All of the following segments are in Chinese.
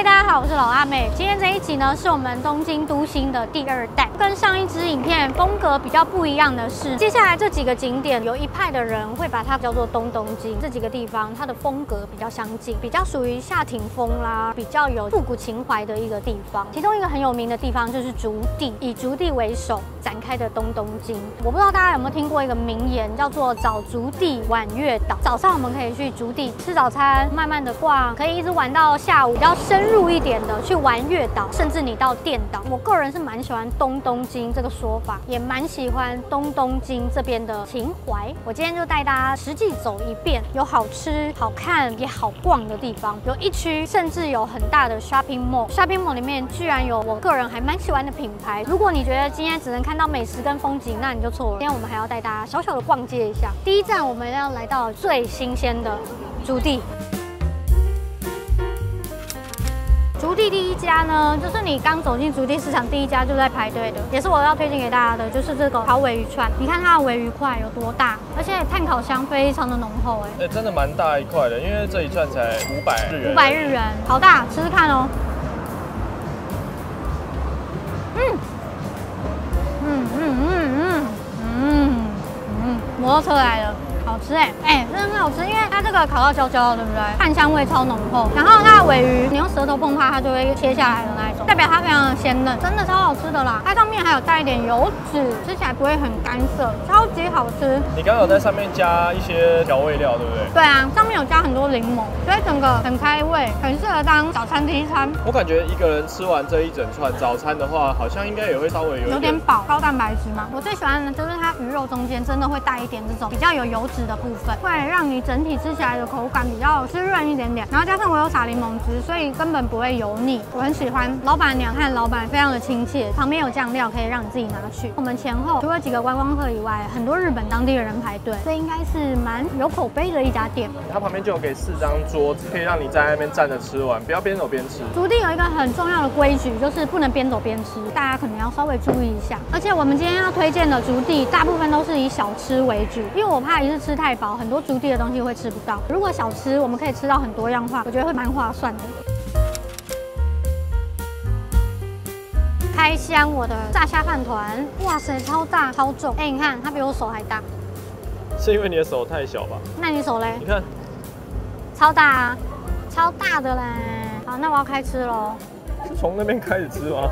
嗨，大家好，我是老阿妹。今天这一集呢，是我们东京都心的第二代，跟上一支影片风格比较不一样的是，接下来这几个景点，有一派的人会把它叫做东东京。这几个地方，它的风格比较相近，比较属于夏庭风啦，比较有复古情怀的一个地方。其中一个很有名的地方就是竹地，以竹地为首展开的东东京。我不知道大家有没有听过一个名言，叫做早竹地晚月岛。早上我们可以去竹地吃早餐，慢慢的逛，可以一直玩到下午，比较深入一点的去玩月岛，甚至你到电岛。我个人是蛮喜欢东东京这个说法，也蛮喜欢东东京这边的情怀。我今天就带大家实际走一遍，有好吃、好看也好逛的地方，有一区甚至有很大的 shopping mall。shopping mall 里面居然有我个人还蛮喜欢的品牌。如果你觉得今天只能看到美食跟风景，那你就错了。今天我们还要带大家小小的逛街一下。第一站我们要来到最新鲜的竹地。竹地第一家呢，就是你刚走进竹地市场第一家就在排队的，也是我要推荐给大家的，就是这个烤尾鱼串。你看它的尾鱼块有多大，而且炭烤香非常的浓厚，哎，哎，真的蛮大一块的，因为这一串才五百日元。五百日元，好大，吃吃看哦。嗯，嗯嗯嗯嗯嗯嗯，摩托车来了。好吃哎哎，真的很好吃，因为它这个烤到焦焦的，对不对？炭香味超浓厚，然后它的尾鱼，你用舌头碰它，它就会切下来的那，代表它非常的鲜嫩，真的超好吃的啦。它上面还有带一点油脂，吃起来不会很干涩，超级好吃。你刚刚有在上面加一些调味料，对不对？对啊，上面有加很多柠檬，所以整个很开胃，很适合当早餐第一餐。我感觉一个人吃完这一整串早餐的话，好像应该也会稍微有有点饱，高蛋白质嘛。我最喜欢的就是它鱼肉中间真的会带一点这种比较有油脂。的部分会让你整体吃起来的口感比较湿润一点点，然后加上我有撒柠檬汁，所以根本不会油腻。我很喜欢老板娘和老板非常的亲切，旁边有酱料可以让你自己拿去。我们前后除了几个观光客以外，很多日本当地的人排队，所以应该是蛮有口碑的一家店。它旁边就有给四张桌子，可以让你在那边站着吃完，不要边走边吃。竹地有一个很重要的规矩，就是不能边走边吃，大家可能要稍微注意一下。而且我们今天要推荐的竹地，大部分都是以小吃为主，因为我怕一次吃太饱，很多竹地的东西会吃不到。如果小吃我们可以吃到很多样化，我觉得会蛮划算的。开箱我的炸虾饭团，哇塞，超大超重！哎，你看它比我手还大，是因为你的手太小吧？那你手嘞？你看，超大啊，超大的嘞！好，那我要开吃喽。是从那边开始吃吗？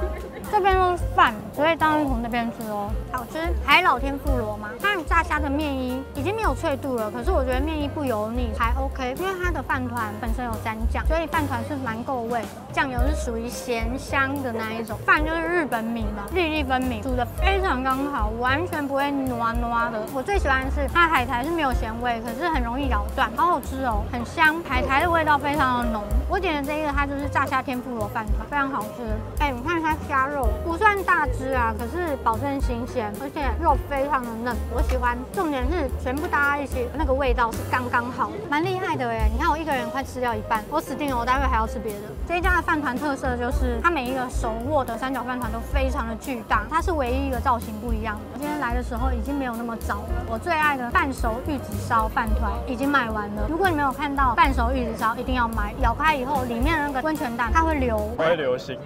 这边都是饭，所以当然从那边吃哦。好吃，海老天妇罗吗？它炸虾的面衣已经没有脆度了，可是我觉得面衣不油腻，还 OK。因为它的饭团本身有沾酱，所以饭团是蛮够味。酱油是属于咸香的那一种，饭就是日本米嘛，粒粒分明，煮的非常刚好，完全不会糯糯的。我最喜欢的是它海苔是没有咸味，可是很容易咬断，好好吃哦，很香，海苔的味道非常的浓。我点的这个它就是炸虾天妇罗饭团，非常好吃。哎，你看它虾肉。不算大只是啊，可是保证新鲜，而且肉非常的嫩，我喜欢。重点是全部搭一起，那个味道是刚刚好，蛮厉害的哎。你看我一个人快吃掉一半，我死定了，我待会还要吃别的。这一家的饭团特色就是它每一个手握的三角饭团都非常的巨大，它是唯一一个造型不一样的。今天来的时候已经没有那么早了，我最爱的半熟玉子烧饭团已经卖完了。如果你没有看到半熟玉子烧，一定要买。咬开以后，里面那个温泉蛋它会流，会流心。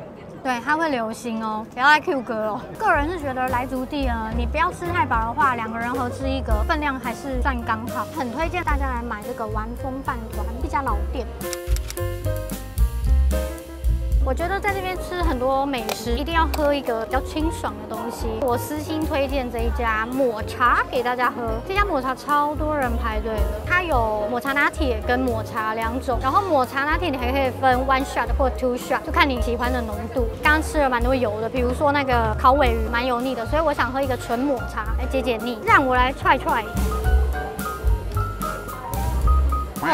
对，它会流心哦，不要再 Q 哥哦。个人是觉得来足地呢，你不要吃太饱的话，两个人合吃一个，分量还是算刚好。很推荐大家来买这个玩风饭团，一家老店。我觉得在这边吃很多美食，一定要喝一个比较清爽的东西。我私心推荐这一家抹茶给大家喝。这家抹茶超多人排队的，它有抹茶拿铁跟抹茶两种。然后抹茶拿铁你还可以分 one shot 或 two shot，就看你喜欢的浓度。刚刚吃了蛮多油的，比如说那个烤尾鱼蛮油腻的，所以我想喝一个纯抹茶来解解腻。让我来踹踹。我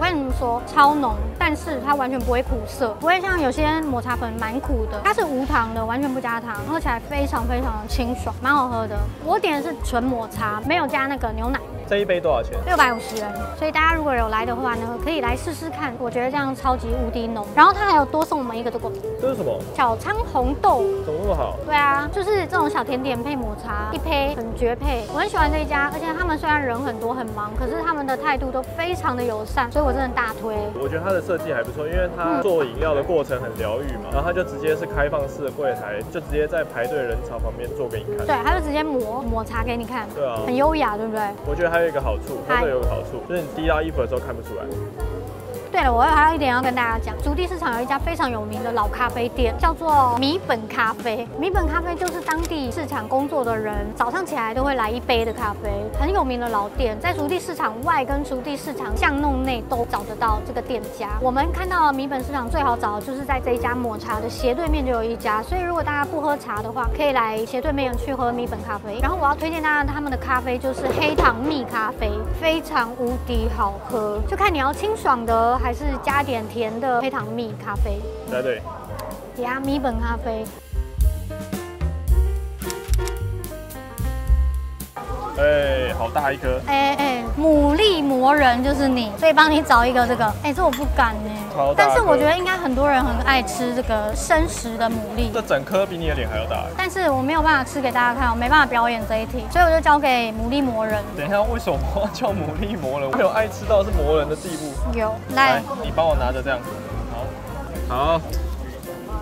我跟你们说，超浓，但是它完全不会苦涩，不会像有些抹茶粉蛮苦的。它是无糖的，完全不加糖，喝起来非常非常的清爽，蛮好喝的。我点的是纯抹茶，没有加那个牛奶。这一杯多少钱？六百五十元，所以大家如果有来的话呢，可以来试试看。我觉得这样超级无敌浓。然后他还有多送我们一个这个这是什么？小仓红豆。怎么那么好？对啊，就是这种小甜点配抹茶，一杯很绝配。我很喜欢这一家，而且他们虽然人很多很忙，可是他们的态度都非常的友善，所以我真的大推。我觉得它的设计还不错，因为它做饮料的过程很疗愈嘛，然后它就直接是开放式的柜台，就直接在排队人潮旁边做给你看。对，他就直接抹抹茶给你看。对啊，很优雅，对不对？我觉得还有一个好处，它这有个好处，就是你滴到衣服的时候看不出来。对了，我还有一点要跟大家讲，竹地市场有一家非常有名的老咖啡店，叫做米本咖啡。米本咖啡就是当地市场工作的人早上起来都会来一杯的咖啡，很有名的老店，在竹地市场外跟竹地市场巷弄内都找得到这个店家。我们看到米本市场最好找的就是在这一家抹茶的斜对面就有一家，所以如果大家不喝茶的话，可以来斜对面去喝米本咖啡。然后我要推荐大家他们的咖啡就是黑糖蜜咖啡，非常无敌好喝，就看你要清爽的。还是加点甜的黑糖蜜咖啡，对对，呀，米本咖啡。哎，好大一颗！哎哎，牡蛎魔人就是你，所以帮你找一个这个。哎，这我不敢呢。但是我觉得应该很多人很爱吃这个生食的牡蛎。这整颗比你的脸还要大。但是我没有办法吃给大家看，我没办法表演这一题，所以我就交给牡蛎魔人。等一下，为什么叫牡蛎魔人？我有爱吃到是魔人的地步。有，来，你帮我拿着这样。好，好。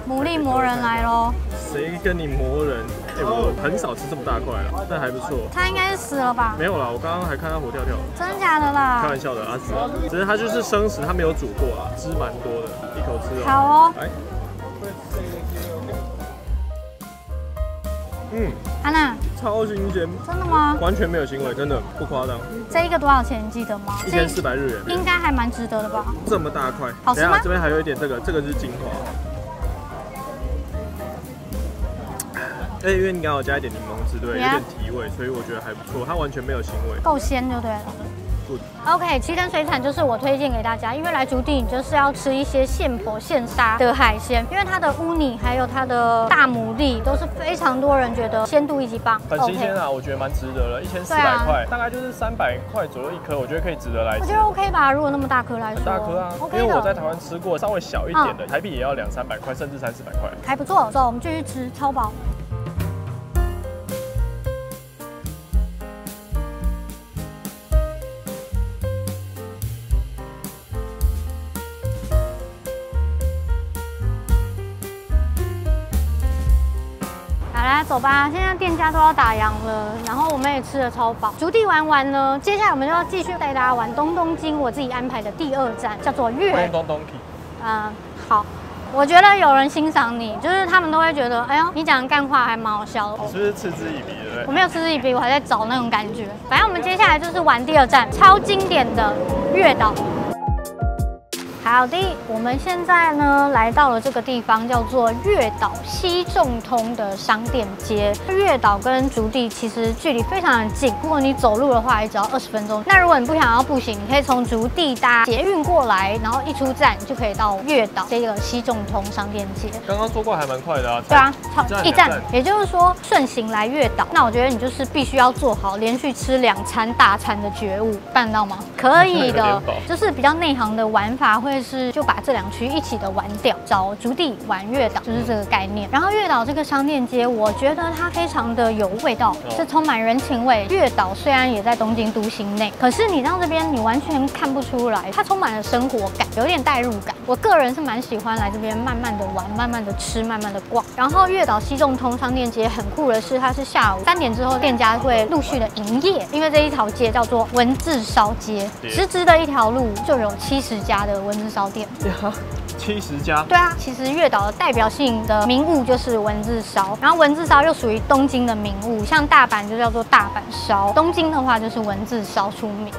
牡蛎魔人来喽！谁跟你魔人？哎，我很少吃这么大块了，但还不错。它应该是死了吧？没有啦，我刚刚还看他活跳跳。真的假的啦？开玩笑的，啊，死了。只是它就是生食，它没有煮过啊，汁蛮多的，一口吃。好哦。来。嗯，安娜，超新鲜。真的吗？完全没有腥味，真的不夸张。这一个多少钱？你记得吗？一千四百日元。应该还蛮值得的吧？这么大块，好吃吗？这边还有一点这个，这个是精华。哎，因为你刚好加一点柠檬汁，对，有点提味，所以我觉得还不错。它完全没有腥味，够鲜就对了。OK，七根水产就是我推荐给大家，因为来竹地你就是要吃一些现剖现杀的海鲜，因为它的乌尼还有它的大牡蛎都是非常多人觉得鲜度一级棒，很新鲜啊，我觉得蛮值得了，一千四百块，大概就是三百块左右一颗，我觉得可以值得来。我觉得 OK 吧，如果那么大颗来说，大颗啊，OK 因为我在台湾吃过稍微小一点的，台币也要两三百块，甚至三四百块，还不错。走，我们继续吃，超饱。走吧，现在店家都要打烊了，然后我们也吃的超饱。竹地玩完呢，接下来我们就要继续带大家玩东东京，我自己安排的第二站叫做月东东。嗯，好，我觉得有人欣赏你，就是他们都会觉得，哎呦，你讲的干话还蛮好笑的。是不是嗤之以鼻对？我没有嗤之以鼻，我还在找那种感觉。反正我们接下来就是玩第二站，超经典的月岛。好的，我们现在呢来到了这个地方，叫做月岛西众通的商店街。月岛跟竹地其实距离非常的近，如果你走路的话，也只要二十分钟。那如果你不想要步行，你可以从竹地搭捷运过来，然后一出站就可以到月岛这个西众通商店街。刚刚说过还蛮快的啊。对啊，超一站，也就是说顺行来月岛，那我觉得你就是必须要做好连续吃两餐大餐的觉悟，办到吗？可以的，就是比较内行的玩法会。是就把这两区一起的玩掉，找竹地玩月岛，就是这个概念。然后月岛这个商店街，我觉得它非常的有味道，是充满人情味。月岛虽然也在东京都心内，可是你到这边你完全看不出来，它充满了生活感，有点代入感。我个人是蛮喜欢来这边慢慢的玩，慢慢的吃，慢慢的逛。然后月岛西仲通商店街很酷的是，它是下午三点之后店家会陆续的营业，因为这一条街叫做文字烧街，直直的一条路就有七十家的文字。烧店呀，七十家。对啊，其实月岛的代表性的名物就是文字烧，然后文字烧又属于东京的名物，像大阪就叫做大阪烧，东京的话就是文字烧出名。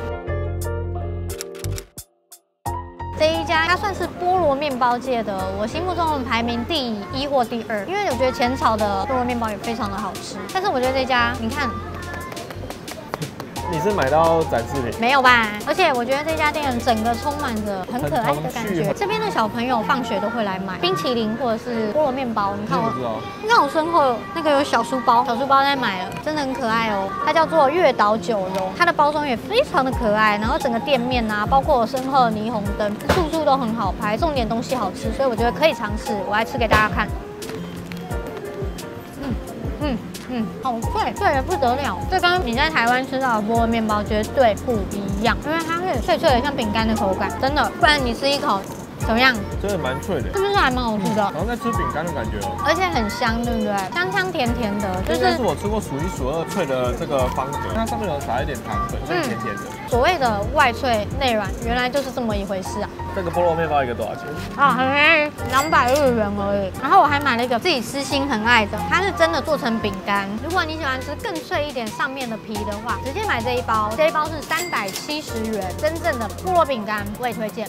这一家它算是菠萝面包界的，我心目中的排名第一或第二，因为我觉得浅草的菠萝面包也非常的好吃，但是我觉得这家，你看。你是买到展示品？没有吧？而且我觉得这家店整个充满着很可爱的感觉。这边的小朋友放学都会来买冰淇淋或者是菠萝面包。你看我。你看我身后那个有小书包，小书包在买了，真的很可爱哦。它叫做月岛九楼，它的包装也非常的可爱，然后整个店面啊，包括我身后的霓虹灯，处处都很好拍，重点东西好吃，所以我觉得可以尝试。我来吃给大家看。嗯嗯，好脆，脆的不得了。这跟你在台湾吃到的菠萝面包绝对不一样，因为它是脆脆的，像饼干的口感，真的。不然你吃一口怎么样？真的蛮脆的，是不是还蛮好吃的？好像在吃饼干的感觉哦。而且很香，对不对？香香甜甜的，就这是是我吃过数一数二脆的这个方格，它上面有撒一点糖粉，所以甜甜的。所谓的外脆内软，原来就是这么一回事啊！这个菠萝面包一个多少钱？啊，很便宜，两百日元而已。然后我还买了一个自己私心很爱的，它是真的做成饼干。如果你喜欢吃更脆一点上面的皮的话，直接买这一包，这一包是三百七十元，真正的菠萝饼干，我也推荐。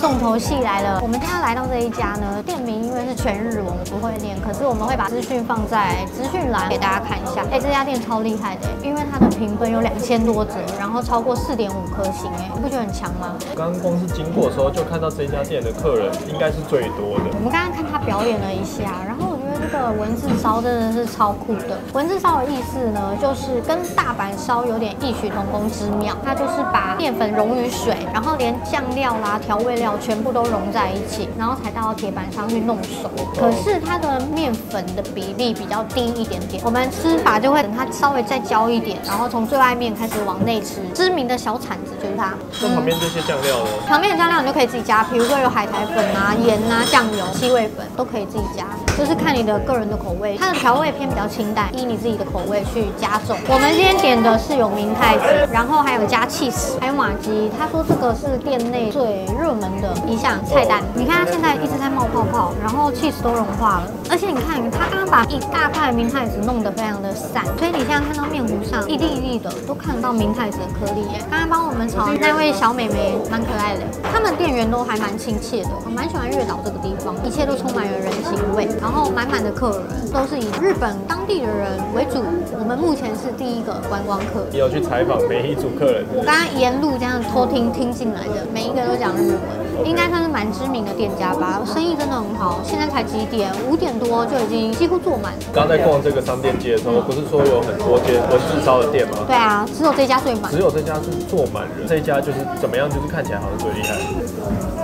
重头戏来了！我们现在来到这一家呢，店名因为是全日文，我不会念，可是我们会把资讯放在资讯栏给大家看一下。哎，这家店超厉害的，因为它的评分有两千多折，然后超过四点五颗星，哎，你不觉得很强吗？刚刚光是经过的时候就看到这家店的客人应该是最多的。我们刚刚看他表演了一下，然后个文字烧真的是超酷的。文字烧的意思呢，就是跟大阪烧有点异曲同工之妙。它就是把面粉溶于水，然后连酱料啦、调味料全部都融在一起，然后才到铁板上去弄熟。可是它的面粉的比例比较低一点点，我们吃法就会等它稍微再焦一点，然后从最外面开始往内吃。知名的小铲子就是它。那旁边这些酱料呢？旁边的酱料你就可以自己加，比如说有海苔粉啊、盐啊、酱油、七味粉都可以自己加，就是看你的个人的口味。它的调味偏比较清淡，依你自己的口味去加重。我们今天点的是有明太子，然后还有加 cheese，还有马吉。他说这个是店内最热门的一项菜单。你看它现在一直在冒泡泡，然后 cheese 都融化了，而且你看他刚刚把一大块明太子弄得非常的散，所以你现在看到面糊上一粒一粒的都看得到明太子的颗粒耶。刚刚帮我们炒那位小美眉蛮可爱的，他们店员都还蛮亲切的，我蛮喜欢月岛这个地方，一切都充满了人情味，然后满满的客人都是以日本当地的人为主。我们目前是第一个观光客。也有去采访每一组客人。我刚刚沿路这样偷听听进来的，每一个都讲日文，应该算是蛮知名的店家吧，生意真的很好。现在才几点？五点多就已经几乎坐满。刚在逛这个商店街的时候，不是说有很多间文字烧的店吗？对啊，只有这家最满只。有这家是坐满人，这一家就是怎么样，就是看起来好像最厉害。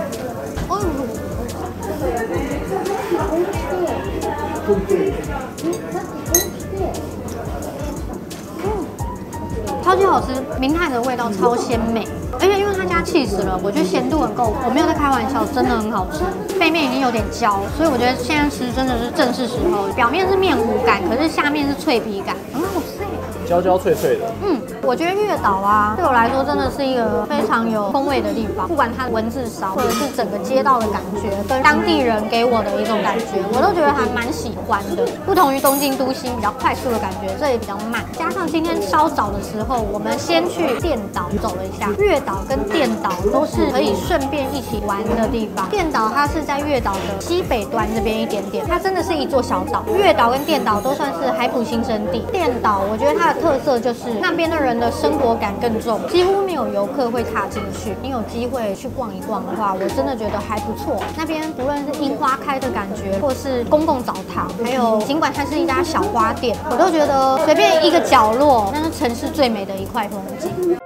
超级好吃，明太的味道超鲜美，而且因为它加气死了，我觉得咸度很够，我没有在开玩笑，真的很好吃。背面已经有点焦，所以我觉得现在吃。真的是正是时候。表面是面糊感，可是下面是脆皮感，很好吃。焦焦脆脆的，嗯，我觉得月岛啊，对我来说真的是一个非常有风味的地方。不管它的文字少，或者是整个街道的感觉，跟当地人给我的一种感觉，我都觉得还蛮喜欢的。不同于东京都心比较快速的感觉，这里比较慢。加上今天稍早的时候，我们先去电岛走了一下，月岛跟电岛都是可以顺便一起玩的地方。电岛它是在月岛的西北端这边一点点，它真的是一座小岛。月岛跟电岛都算是海浦新生地。电岛我觉得它的特色就是那边的人的生活感更重，几乎没有游客会踏进去。你有机会去逛一逛的话，我真的觉得还不错。那边不论是樱花开的感觉，或是公共澡堂，还有尽管它是一家小花店，我都觉得随便一个角落，那是城市最美的一块风景。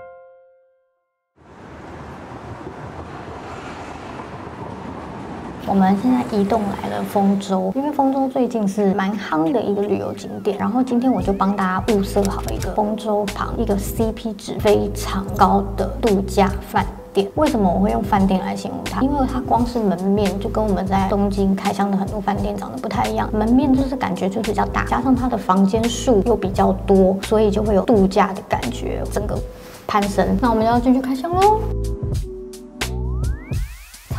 我们现在移动来了丰州，因为丰州最近是蛮夯的一个旅游景点，然后今天我就帮大家物色好一个丰州旁一个 CP 值非常高的度假饭店。为什么我会用饭店来形容它？因为它光是门面就跟我们在东京开箱的很多饭店长得不太一样，门面就是感觉就比较大，加上它的房间数又比较多，所以就会有度假的感觉，整个攀升。那我们要进去开箱喽。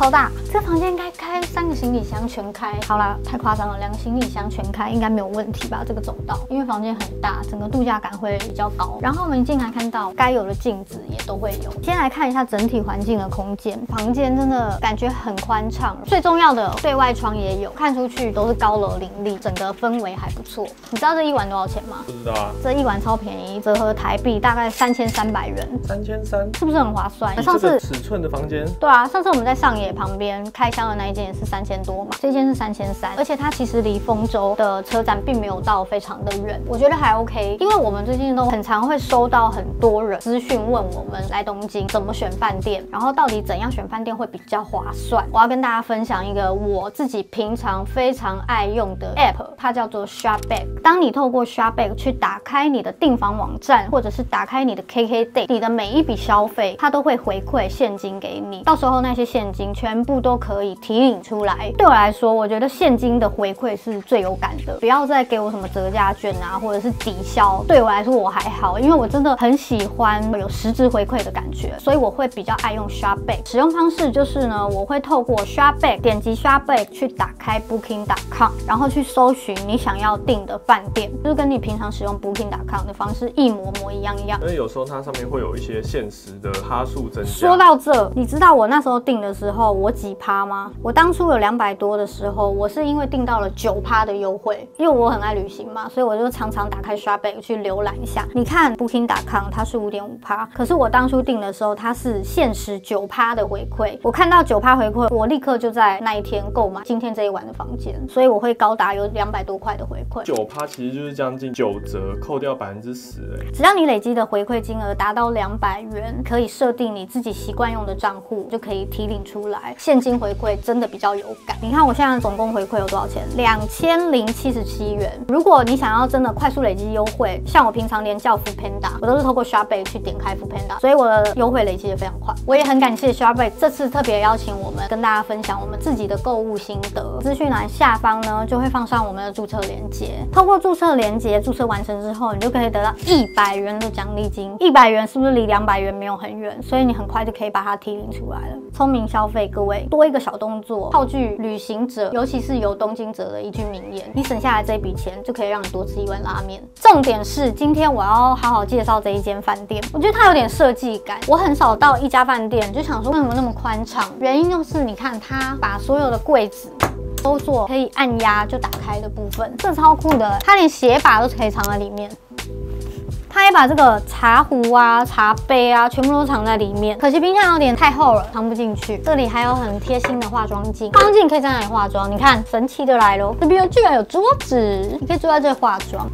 超大，这房间应该开三个行李箱全开。好啦，太夸张了，两个行李箱全开应该没有问题吧？这个走道，因为房间很大，整个度假感会比较高。然后我们一进来看到该有的镜子也都会有。先来看一下整体环境的空间，房间真的感觉很宽敞。最重要的对外窗也有，看出去都是高楼林立，整个氛围还不错。你知道这一晚多少钱吗？不知道啊，这一晚超便宜，折合台币大概三千三百元，三千三，是不是很划算？上次尺寸的房间，对啊，上次我们在上野旁边开箱的那一间也是三千多嘛，这间是三千三，而且它其实离丰州的车站并没有到非常的远，我觉得还 OK，因为我们最近都很常会收到很多人资讯问我们来东京怎么选饭店，然后到底怎样选饭店会比较划算。我要跟大家分享一个我自己平常非常爱用的 App，它叫做 Shopback。当你透过 Shopback 去打开你的订房网站，或者是打开你的 KKday，你的每一笔消费它都会回馈现金给你，到时候那些现金全部都可以提领出来。对我来说，我觉得现金的回馈是最有感的，不要再给我什么折价券啊，或者是抵消。对我来说我还好，因为我真的很喜欢有实质回馈的感觉，所以我会比较爱用 Shopback。使用方式就是呢，我会透过 Shopback 点击 Shopback 去打开 Booking.com，然后去搜寻你想要订的饭店，就是跟你平常使用 Booking.com 的方式一模模一样一样。因为有时候它上面会有一些限时的哈数增加。说到这，你知道我那时候订的时候我几趴吗？我当初有两百多的时候，我是因为订到了九趴的优惠，因为我很爱旅行嘛，所以我就常常打开 Shopback 去浏览一下。你看 Booking.com 它是五点五趴，可是我当初订的时候它是限时九趴的回馈。我看到九趴回馈，我立刻就在那一天购买今天这一晚的房间，所以我会高达有两百多块的回馈。九趴其实就是将近九折，扣掉百分之十哎。只要你累积的回馈金额达到两百元，可以设定你自己习惯用的账户，就可以提领出来。来现金回馈真的比较有感。你看我现在总共回馈有多少钱？两千零七十七元。如果你想要真的快速累积优惠，像我平常连叫 Food Panda，我都是透过 Shopback 去点开 Panda，所以我的优惠累积也非常快。我也很感谢 Shopback 这次特别邀请我们跟大家分享我们自己的购物心得。资讯栏下方呢就会放上我们的注册链接，透过注册链接注册完成之后，你就可以得到一百元的奖励金。一百元是不是离两百元没有很远？所以你很快就可以把它提领出来了。聪明消费，各位多一个小动作，套句旅行者，尤其是游东京者的一句名言，你省下来这笔钱就可以让你多吃一碗拉面。重点是今天我要好好介绍这一间饭店，我觉得它有点设计感。我很少到一家饭店就想说为什么那么宽敞，原因就是你看它把所有的柜子。都做可以按压就打开的部分，这超酷的，它连鞋把都可以藏在里面。他也把这个茶壶啊、茶杯啊，全部都藏在里面。可惜冰箱有点太厚了，藏不进去。这里还有很贴心的化妆镜，化妆镜可以在那里化妆？你看，神奇的来喽！这边居然有桌子，你可以坐在这化妆，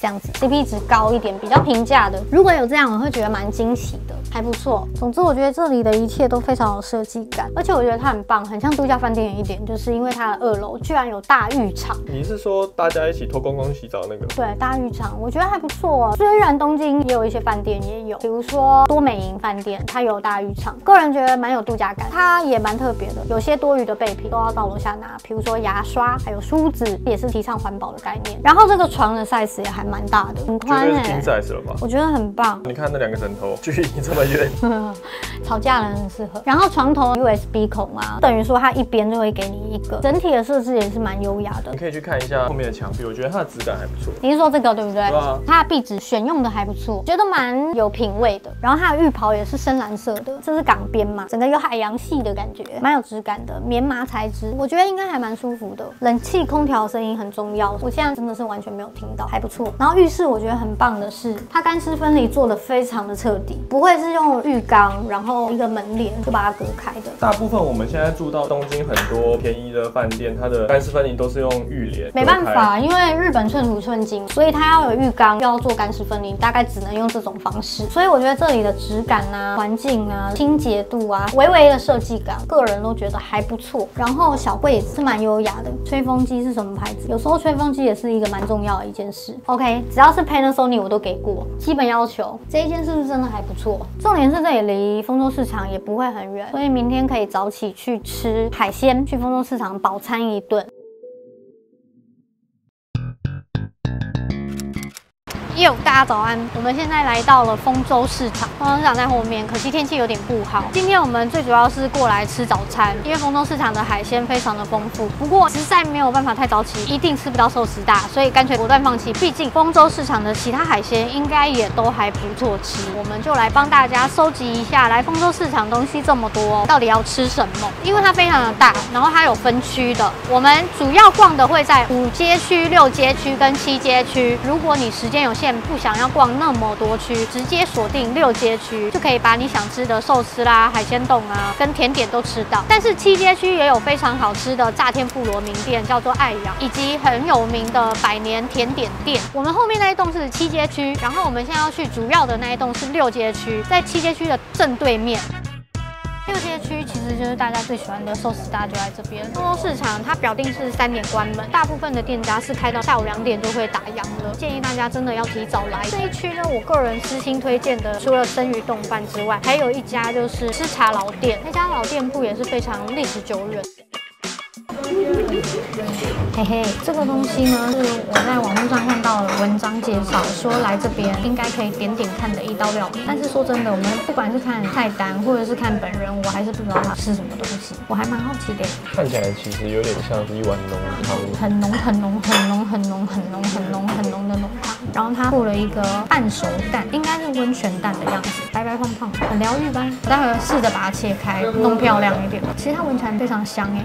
这样子 CP 值高一点，比较平价的。如果有这样，我会觉得蛮惊喜的。还不错。总之，我觉得这里的一切都非常有设计感，而且我觉得它很棒，很像度假饭店一点，就是因为它的二楼居然有大浴场。你是说大家一起脱光光洗澡那个？对，大浴场，我觉得还不错。虽然东京也有一些饭店也有，比如说多美营饭店，它有大浴场，个人觉得蛮有度假感。它也蛮特别的，有些多余的备品都要到楼下拿，比如说牙刷，还有梳子，也是提倡环保的概念。然后这个床的 size 也还蛮大的，很宽哎，size 了吧？我觉得很棒。你看那两个枕头，距离这么远。吵架人很适合。然后床头 USB 孔啊，等于说它一边就会给你一个。整体的设置也是蛮优雅的。你可以去看一下后面的墙壁，我觉得它的质感还不错。你是说这个对不对？对啊。它的壁纸选用的还不错，觉得蛮有品味的。然后它的浴袍也是深蓝色的，这是港边嘛，整个有海洋系的感觉，蛮有质感的，棉麻材质，我觉得应该还蛮舒服的。冷气空调声音很重要，我现在真的是完全没有听到，还不错。然后浴室我觉得很棒的是，它干湿分离做的非常的彻底，不会是用浴缸。然后一个门帘就把它隔开的。大部分我们现在住到东京很多便宜的饭店，它的干湿分离都是用浴帘。没办法，因为日本寸土寸金，所以它要有浴缸，又要做干湿分离，大概只能用这种方式。所以我觉得这里的质感啊、环境啊、清洁度啊、微微的设计感，个人都觉得还不错。然后小柜也是蛮优雅的。吹风机是什么牌子？有时候吹风机也是一个蛮重要的一件事。OK，只要是 Panasonic 我都给过，基本要求。这一间是不是真的还不错？重点是这里。离丰州市场也不会很远，所以明天可以早起去吃海鲜，去丰州市场饱餐一顿。哟，大家早安！我们现在来到了丰州市场，丰州市场在后面，可惜天气有点不好。今天我们最主要是过来吃早餐，因为丰州市场的海鲜非常的丰富。不过实在没有办法太早起，一定吃不到寿司大，所以干脆果断放弃。毕竟丰州市场的其他海鲜应该也都还不错吃，我们就来帮大家收集一下。来丰州市场东西这么多，到底要吃什么？因为它非常的大，然后它有分区的。我们主要逛的会在五街区、六街区跟七街区。如果你时间有限，不想要逛那么多区，直接锁定六街区，就可以把你想吃的寿司啦、海鲜冻啊，跟甜点都吃到。但是七街区也有非常好吃的炸天妇罗名店，叫做爱阳，以及很有名的百年甜点店。我们后面那一栋是七街区，然后我们现在要去主要的那一栋是六街区，在七街区的正对面。六街区其实就是大家最喜欢的寿司大就在这边。丰州市场它表定是三点关门，大部分的店家是开到下午两点就会打烊了。建议大家真的要提早来。这一区呢，我个人私心推荐的，除了生鱼冻饭之外，还有一家就是吃茶老店。那家老店铺也是非常历史久远。嘿嘿，这个东西呢是我在网络上看到的文章介绍，说来这边应该可以点点看的一道料理。但是说真的，我们不管是看菜单或者是看本人，我还是不知道它是什么东西。我还蛮好奇的。看起来其实有点像是一碗浓汤，很浓很浓很浓很浓很浓很浓很浓的浓汤。然后它附了一个半熟蛋，应该是温泉蛋的样子，白白胖胖，很疗愈吧？待会试着把它切开，弄漂亮一点。其实它闻起来非常香哎。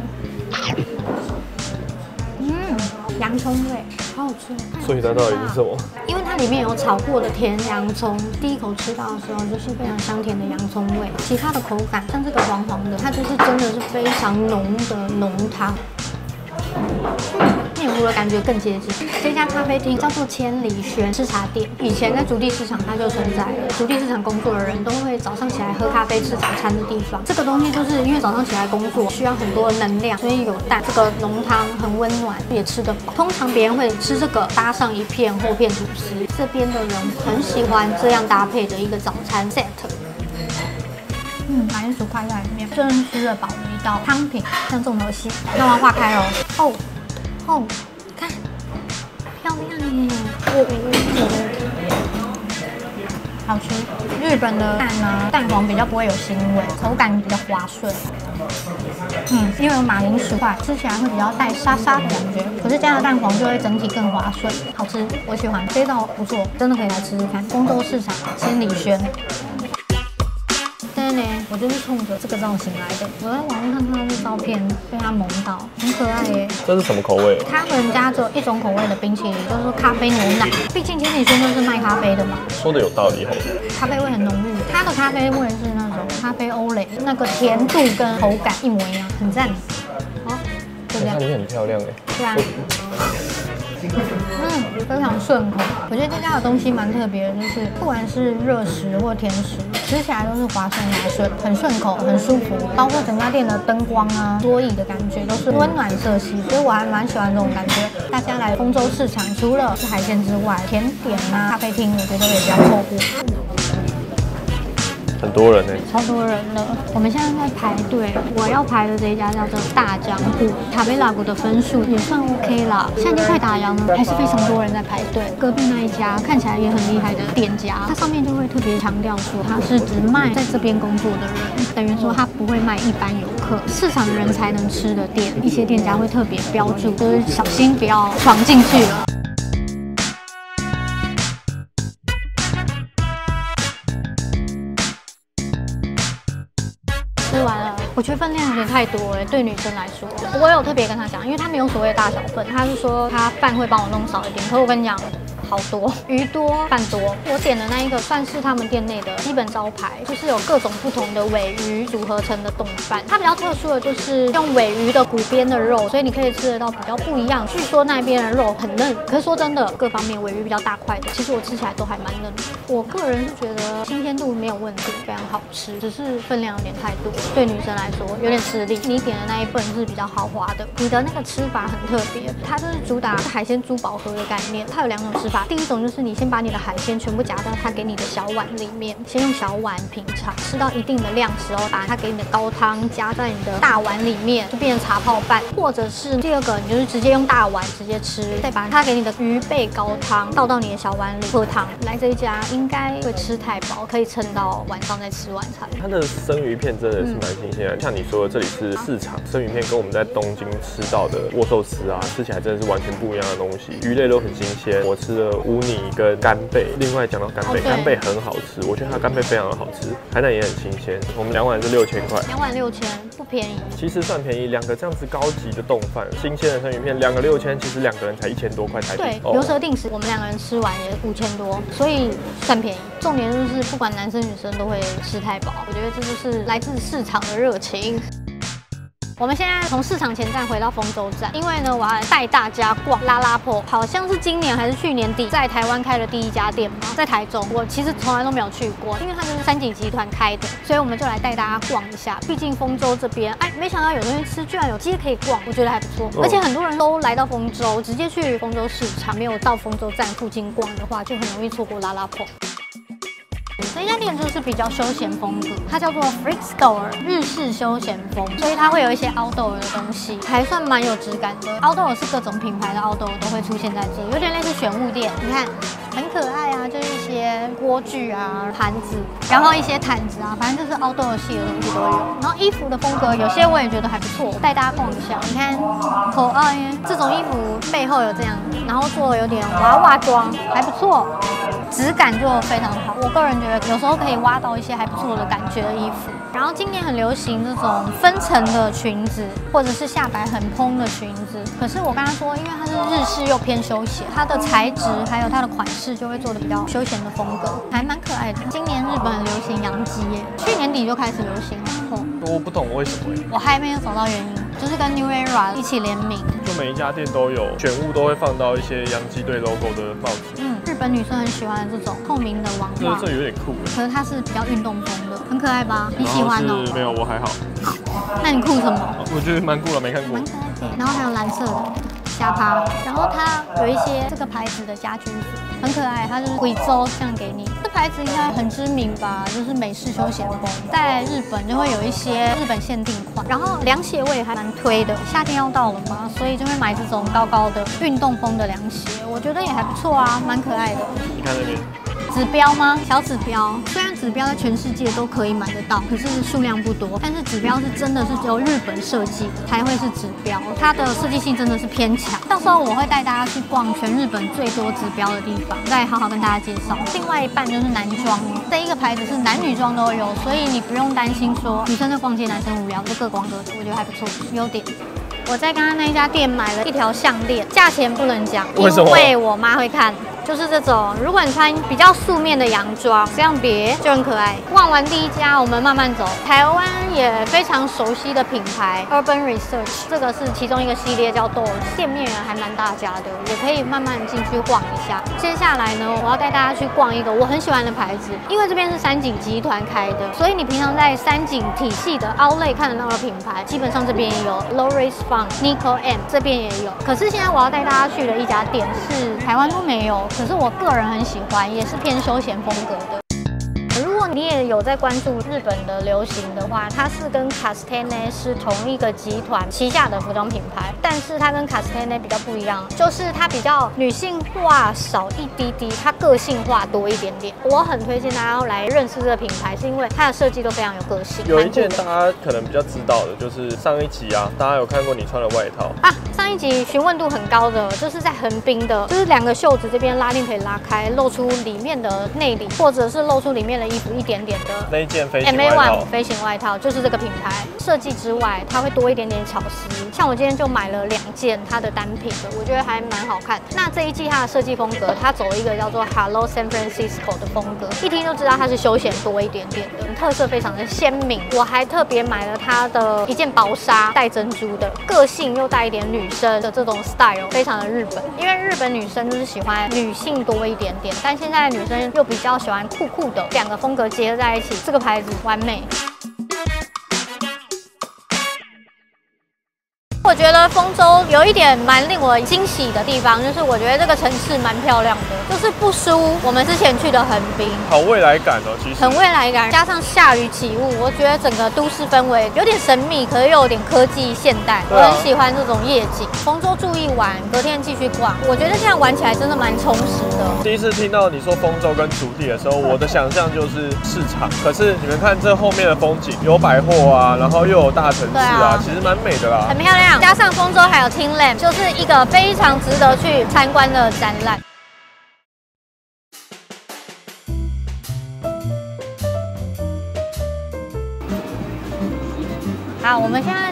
嗯，洋葱味，好好吃。所以它到底是什么？因为它里面有炒过的甜洋葱，第一口吃到的时候就是非常香甜的洋葱味。其他的口感像这个黄黄的，它就是真的是非常浓的浓汤。面糊的感觉更接近。这家咖啡厅叫做千里轩吃茶店，以前在竹地市场它就存在了。竹地市场工作的人都会早上起来喝咖啡吃早餐的地方。这个东西就是因为早上起来工作需要很多能量，所以有蛋，这个浓汤很温暖，也吃得饱。通常别人会吃这个搭上一片厚片吐司，这边的人很喜欢这样搭配的一个早餐 set。嗯，马铃薯块在里面，真吃得饱的一道汤品，像重头戏，那我化开哦。哦哦，看，漂亮耶！好吃。日本的蛋呢，蛋黄比较不会有腥味，口感比较滑顺。嗯，因为有马铃薯块，吃起来会比较带沙沙的感觉，可是加了蛋黄就会整体更滑顺，好吃，我喜欢。这道不错，真的可以来吃吃看。丰州市场千里轩。呢，我就是冲着这个造型来的。我在网络上看到这照片，被它萌到，很可爱耶。这是什么口味？他们家只有一种口味的冰淇淋，就是咖啡牛奶。毕竟千里轩就是卖咖啡的嘛。说的有道理哦。咖啡味很浓郁，它的咖啡味是那种咖啡欧蕾，那个甜度跟口感一模一样，很赞。好，就这样。你很漂亮哎。对啊。嗯，非常顺口。我觉得这家的东西蛮特别的，就是不管是热食或甜食，吃起来都是滑顺滑顺，很顺口，很舒服。包括整家店的灯光啊、桌椅的感觉都是温暖色系，所以我还蛮喜欢这种感觉。大家来丰州市场，除了吃海鲜之外，甜点啊、咖啡厅，我觉得也比较错过。很多人呢，超多人的。我们现在在排队，我要排的这一家叫做大江户塔贝拉谷的分数也算 OK 啦。现在快打烊了，还是非常多人在排队。隔壁那一家看起来也很厉害的店家，它上面就会特别强调说，它是只卖在这边工作的人，等于说它不会卖一般游客，市场人才能吃的店。一些店家会特别标注，就是小心不要闯进去了。我觉得分量有点太多哎，对女生来说。我有特别跟她讲，因为她没有所谓的大小份，她是说她饭会帮我弄少一点。可是我跟你讲。好多鱼多饭多，我点的那一个算是他们店内的基本招牌，就是有各种不同的尾鱼组合成的冻饭。它比较特殊的就是用尾鱼的骨边的肉，所以你可以吃得到比较不一样。据说那边的肉很嫩，可是说真的，各方面尾鱼比较大块的，其实我吃起来都还蛮嫩的。我个人是觉得新鲜度没有问题，非常好吃，只是分量有点太多，对女生来说有点吃力。你点的那一份是比较豪华的，你的那个吃法很特别，它就是主打海鲜珠宝盒的概念，它有两种吃法。第一种就是你先把你的海鲜全部夹到他给你的小碗里面，先用小碗品尝，吃到一定的量时候，把他给你的高汤加在你的大碗里面，就变成茶泡饭。或者是第二个，你就是直接用大碗直接吃，再把他给你的鱼贝高汤倒到你的小碗里喝汤。来这一家应该会吃太饱，可以撑到晚上再吃晚餐。它的生鱼片真的是蛮新鲜的，像你说的，这里是市场生鱼片，跟我们在东京吃到的握寿司啊，吃起来真的是完全不一样的东西。鱼类都很新鲜，我吃了乌泥跟干贝。另外讲到干贝，哦对干贝很好吃，我觉得它干贝非常的好吃，海胆也很新鲜。我们两碗是六千块。两碗六千，不便宜。其实算便宜，两个这样子高级的冻饭，新鲜的生鱼片，两个六千，其实两个人才一千多块台币。对，牛舌定时，我们两个人吃完也五千多，所以算便宜。重点就是不管男生女生都会吃太饱，我觉得这就是来自市场的热情。我们现在从市场前站回到丰州站，因为呢，我要带大家逛拉拉破，好像是今年还是去年底在台湾开的第一家店嘛，在台中。我其实从来都没有去过，因为它就是三井集团开的，所以我们就来带大家逛一下。毕竟丰州这边，哎，没想到有东西吃，居然有街可以逛，我觉得还不错。哦而且很多人都来到丰州，直接去丰州市场，没有到丰州站附近逛的话，就很容易错过拉拉铺。这家店就是比较休闲风格，它叫做 Freak Store 日式休闲风，所以它会有一些 outdoor 的东西，还算蛮有质感的。outdoor 是各种品牌的 outdoor 都会出现在这，有点类似选物店。你看，很可爱啊，就是一些锅具啊、盘子，然后一些毯子啊，反正就是 outdoor 系的东西都有。然后衣服的风格，有些我也觉得还不错，带大家逛一下。你看，可爱耶，这种衣服背后有这样，然后做的有点娃娃装，还不错。质感就非常好，我个人觉得有时候可以挖到一些还不错的感觉的衣服。然后今年很流行这种分层的裙子，或者是下摆很蓬的裙子。可是我刚刚说，因为它是日式又偏休闲，它的材质还有它的款式就会做的比较休闲的风格，还蛮可爱的。今年日本很流行洋基耶，去年底就开始流行了。我不懂为什么耶，我还没有找到原因，就是跟 New Era 一起联名。就每一家店都有选物，都会放到一些洋基队 logo 的帽子，嗯，日本女生很喜欢这种透明的网袜。这这有点酷耶。可是它是比较运动风的，很可爱吧？你喜欢哦？没有，我还好，那你酷什么？我觉得蛮酷的，没看过蛮。可爱的。然后还有蓝色的虾趴，然后它有一些这个牌子的家居服，很可爱，它就是贵州这样给你。这牌子应该很知名吧？就是美式休闲风，在日本就会有一些日本限定款。然后凉鞋我也还蛮推的，夏天要到了嘛，所以就会买这种高高的运动风的凉鞋，我觉得也还不错啊，蛮可爱的。你看那边，指标吗？小指标，虽然指标在全世界都可以买得到，可是数量不多。但是指标是真的是只有日本设计的才会是指标，它的设计性真的是偏强。到时候我会带大家去逛全日本最多指标的地方，再好好跟大家介绍。另外一半就是男装，这一个牌子是男女装都有，所以你不用担心说女生在逛街，男生无聊，就各逛各的，我觉得还不错。优点。我在刚刚那一家店买了一条项链，价钱不能讲，因为我妈会看。就是这种，如果你穿比较素面的洋装，这样别就很可爱。逛完第一家，我们慢慢走。台湾也非常熟悉的品牌 Urban Research，这个是其中一个系列叫 Doors，店面人还蛮大家的，也可以慢慢进去逛一下。接下来呢，我要带大家去逛一个我很喜欢的牌子，因为这边是三井集团开的，所以你平常在三井体系的 Outlet 看得到的品牌，基本上这边也有 Loris Fun、Nico M 这边也有。可是现在我要带大家去的一家店是台湾都没有，可是我个人很喜欢，也是偏休闲风格的。如果你也有在关注日本的流行的话，它是跟 Castane 是同一个集团旗下的服装品牌，但是它跟 Castane 比较不一样，就是它比较女性化少一滴滴，它个性化多一点点。我很推荐大家来认识这个品牌，是因为它的设计都非常有个性。有一件大家可能比较知道的，就是上一集啊，大家有看过你穿的外套，啊，上一集询问度很高的，就是在横滨的，就是两个袖子这边拉链可以拉开，露出里面的内里，或者是露出里面的衣服一点点的。那一件飞行外 One 套，飞行外套就是这个品牌设计之外，它会多一点点巧思。像我今天就买了两件它的单品的，我觉得还蛮好看。那这一季它的设计风格，它走一个叫做 Hello San Francisco 的风格，一听就知道它是休闲多一点点的，特色非常的鲜明。我还特别买了它的一件薄纱，带珍珠的，个性又带一点女生的这种 style，非常的日本。因为日本女生就是喜欢女性多一点点，但现在的女生又比较喜欢酷酷的，两个风格结合在一起，这个牌子完美。我我觉得丰州有一点蛮令我惊喜的地方，就是我觉得这个城市蛮漂亮的，就是不输我们之前去的横滨，好未来感哦，其实很未来感，加上下雨起雾，我觉得整个都市氛围有点神秘，可是又有点科技现代，我很喜欢这种夜景。丰州住一晚，隔天继续逛，我觉得这样玩起来真的蛮充实的。第一次听到你说丰州跟竹地的时候，我的想象就是市场。可是你们看这后面的风景，有百货啊，然后又有大城市啊啊，其实蛮美的啦很。漂亮，加上丰州还有 TeamLab，就是一个非常值得去参观的展览。好，我们现在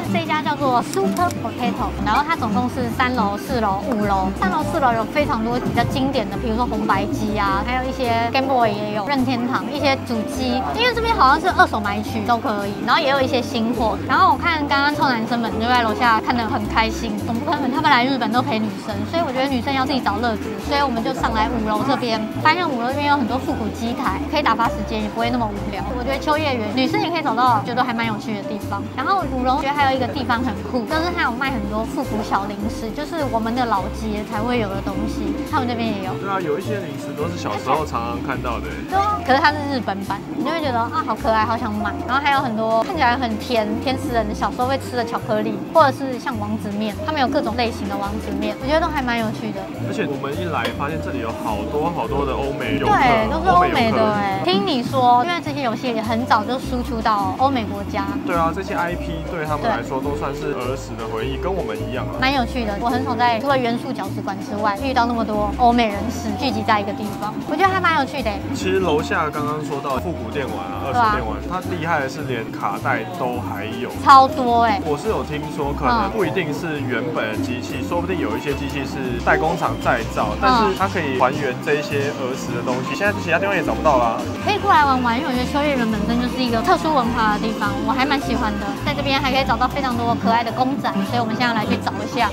做 Super Potato，然后它总共是三楼、四楼、五楼。三楼、四楼有非常多比较经典的，比如说红白机啊，还有一些 Game Boy 也有，任天堂一些主机，因为这边好像是二手买取都可以，然后也有一些新货。然后我看刚刚臭男生们就在楼下看得很开心，总不可能他们来日本都陪女生，所以我觉得女生要自己找乐子，所以我们就上来五楼这边，发现五楼这边有很多复古机台，可以打发时间，也不会那么无聊。我觉得秋叶原女生也可以找到觉得还蛮有趣的地方。然后五楼觉得还有一个地方很酷，就是它有卖很多复古小零食，就是我们的老街才会有的东西，他们那边也有。对啊，有一些零食都是小时候常常看到的。对啊，可是它是日本版，你就会觉得啊好可爱，好想买。然后还有很多看起来很甜、甜死人的小时候会吃的巧克力，或者是像王子面，他们有各种类型的王子面，我觉得都还蛮有趣的。而且我们一来发现这里有好多好多的欧美游客，对，都是欧美的哎。听你说，因为这些游戏也很早就输出到欧美国家，对啊，这些 IP 对他们来说都算是儿时的回忆，跟我们一样啊。蛮有趣的。我很少在除了元素饺子馆之外遇到那么多欧美人士聚集在一个地方，我觉得还蛮有趣的。其实楼下刚刚说到复古电玩啊，二手电玩，它厉害的是连卡带都还有。超多哎、我是有听说，可能嗯不一定是原本的机器，说不定有一些机器是代工厂再造，但是它可以还原这一些儿时的东西，现在其他地方也找不到啦。可以过来玩玩，因为我觉得秋叶原本身就是一个特殊文化的地方，我还蛮喜欢的。在这边还可以找到非常多可爱的公仔，所以我们现在来去找一下。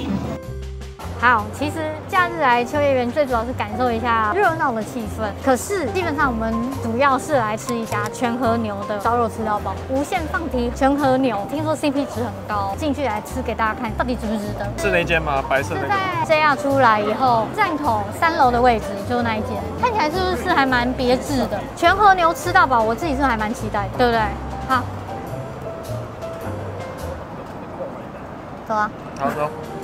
好，其实假日来秋叶原最主要是感受一下热闹的气氛。可是基本上我们主要是来吃一家全和牛的烧肉吃到饱，无限放题全和牛，听说 CP 值很高，进去来吃给大家看，到底值不值得？是那间吗？白色是那个？在 JR 出来以后，站口三楼的位置就是那一间，看起来是不是还蛮别致的？全和牛吃到饱，我自己是还蛮期待的，对不对？好，走啊！好走。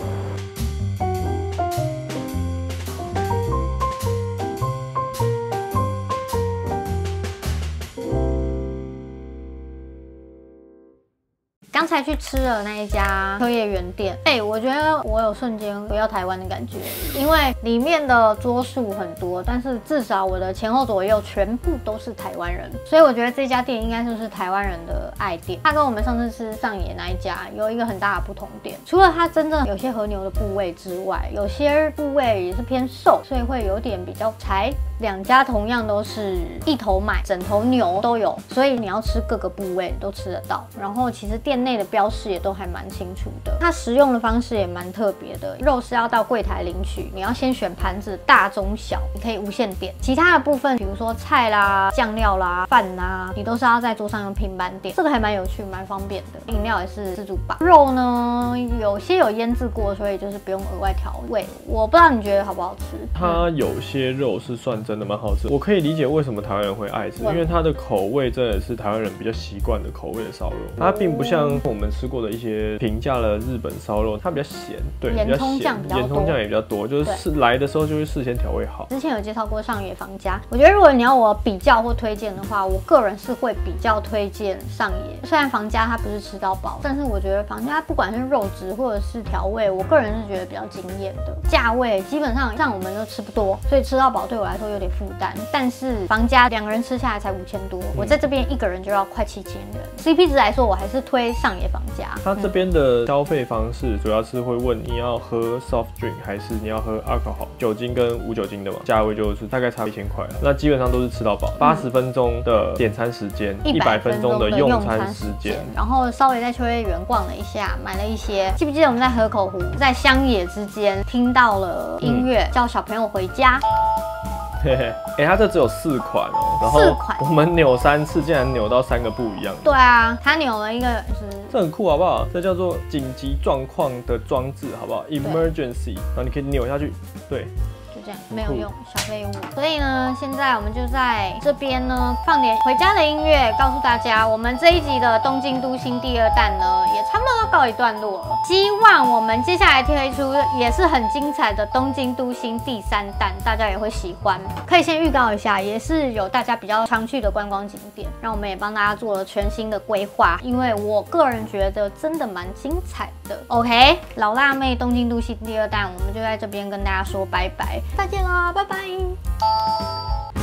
刚才去吃了那一家秋叶原店，哎、我觉得我有瞬间回到台湾的感觉，因为里面的桌数很多，但是至少我的前后左右全部都是台湾人，所以我觉得这家店应该就是台湾人的爱店。它跟我们上次吃上野那一家有一个很大的不同点，除了它真正有些和牛的部位之外，有些部位也是偏瘦，所以会有点比较柴。两家同样都是一头买，整头牛都有，所以你要吃各个部位都吃得到。然后其实店内的标识也都还蛮清楚的，它食用的方式也蛮特别的。肉是要到柜台领取，你要先选盘子大中小，你可以无限点。其他的部分，比如说菜啦、酱料啦、饭啦，你都是要在桌上用平板点，这个还蛮有趣、蛮方便的。饮料也是自助吧。肉呢，有些有腌制过，所以就是不用额外调味。我不知道你觉得好不好吃？它有些肉是算真的蛮好吃，我可以理解为什么台湾人会爱吃，因为它的口味真的是台湾人比较习惯的口味的烧肉，它并不像我们吃过的一些平价的日本烧肉，它比较咸，对，盐比较葱酱比较盐葱酱也比较多，就是对是来的时候就会事先调味好。之前有介绍过上野房家，我觉得如果你要我比较或推荐的话，我个人是会比较推荐上野。虽然房家它不是吃到饱，但是我觉得房家不管是肉质或者是调味，我个人是觉得比较惊艳的。价位基本上像我们都吃不多，所以吃到饱对我来说有点负担。但是房家两个人吃下来才五千多，我在这边一个人就要快七千元，CP 值来说我还是推上野房家。它这边的消费方式主要是会问你要喝 soft drink 还是你要喝 alcohol 酒精跟无酒精的嘛，价位就是大概差一千块了。那基本上都是吃到饱，八十分钟的点餐时间，一百分钟的用餐时间。然后稍微在秋叶原逛了一下，买了一些。记不记得我们在河口湖，在乡野之间听到了音乐，叫小朋友回家。嘿嘿，哎，它这只有四款哦，然后四款我们扭三次，竟然扭到三个不一样。对啊，它扭了一个就是这很酷，好不好？这叫做紧急状况的装置，好不好？Emergency，然后你可以扭下去，对，就这样没有用，小废物。所以呢，现在我们就在这边呢放点回家的音乐，告诉大家，我们这一集的东京都心第二弹呢，也差不多告一段落了。希望我们接下来推出也是很精彩的东京都心第三弹，大家也会喜欢。可以先预告一下，也是有大家比较常去的观光景点，让我们也帮大家做了全新的规划，因为我个人觉得真的蛮精彩的。OK，老辣妹东京都心第二弹，我们就在这边跟大家说拜拜，再见喽，拜拜。